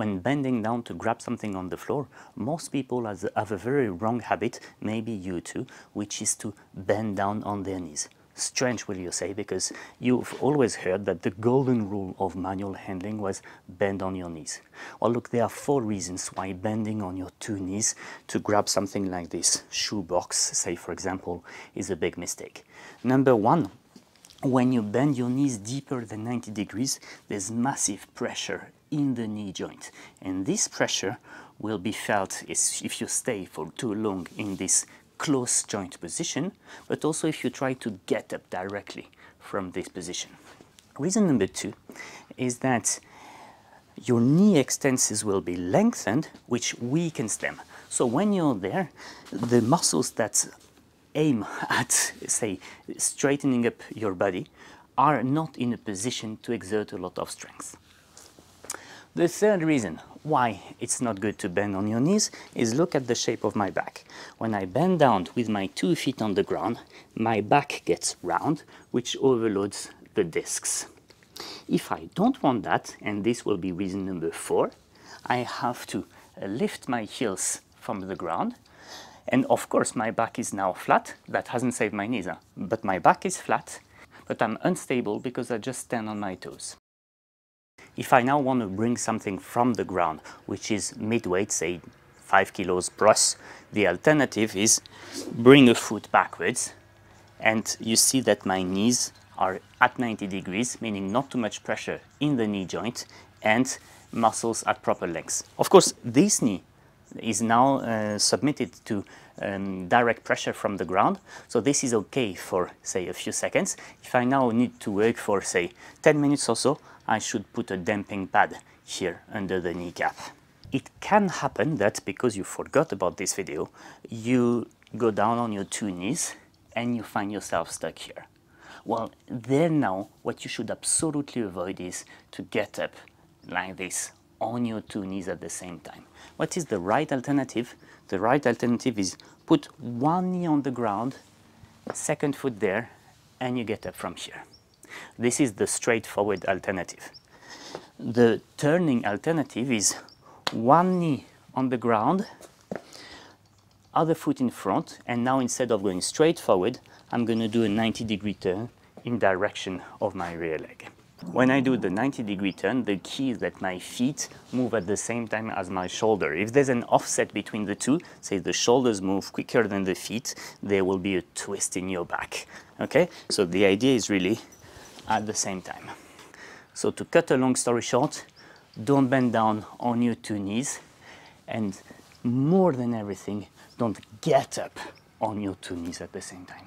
when bending down to grab something on the floor, most people have a very wrong habit, maybe you too, which is to bend down on their knees. Strange, will you say, because you've always heard that the golden rule of manual handling was bend on your knees. Well, look, there are four reasons why bending on your two knees to grab something like this shoebox, say for example, is a big mistake. Number one, when you bend your knees deeper than 90 degrees, there's massive pressure in the knee joint. And this pressure will be felt if you stay for too long in this close joint position, but also if you try to get up directly from this position. Reason number two is that your knee extensors will be lengthened, which weakens them. So when you're there, the muscles that aim at, say, straightening up your body are not in a position to exert a lot of strength. The third reason why it's not good to bend on your knees is look at the shape of my back. When I bend down with my two feet on the ground, my back gets round, which overloads the discs. If I don't want that, and this will be reason number four, I have to uh, lift my heels from the ground and of course, my back is now flat. That hasn't saved my knees, but my back is flat, but I'm unstable because I just stand on my toes. If I now want to bring something from the ground, which is mid-weight, say 5 kilos plus, the alternative is bring a foot backwards and you see that my knees are at 90 degrees, meaning not too much pressure in the knee joint and muscles at proper length. Of course, this knee is now uh, submitted to um, direct pressure from the ground. So this is okay for, say, a few seconds. If I now need to work for, say, 10 minutes or so, I should put a damping pad here under the kneecap. It can happen that because you forgot about this video, you go down on your two knees and you find yourself stuck here. Well, then now, what you should absolutely avoid is to get up like this on your two knees at the same time. What is the right alternative? The right alternative is put one knee on the ground, second foot there, and you get up from here. This is the straightforward alternative. The turning alternative is one knee on the ground, other foot in front, and now instead of going straight forward, I'm going to do a 90 degree turn in direction of my rear leg. When I do the 90 degree turn, the key is that my feet move at the same time as my shoulder. If there's an offset between the two, say the shoulders move quicker than the feet, there will be a twist in your back. Okay, so the idea is really at the same time. So to cut a long story short, don't bend down on your two knees and more than everything, don't get up on your two knees at the same time.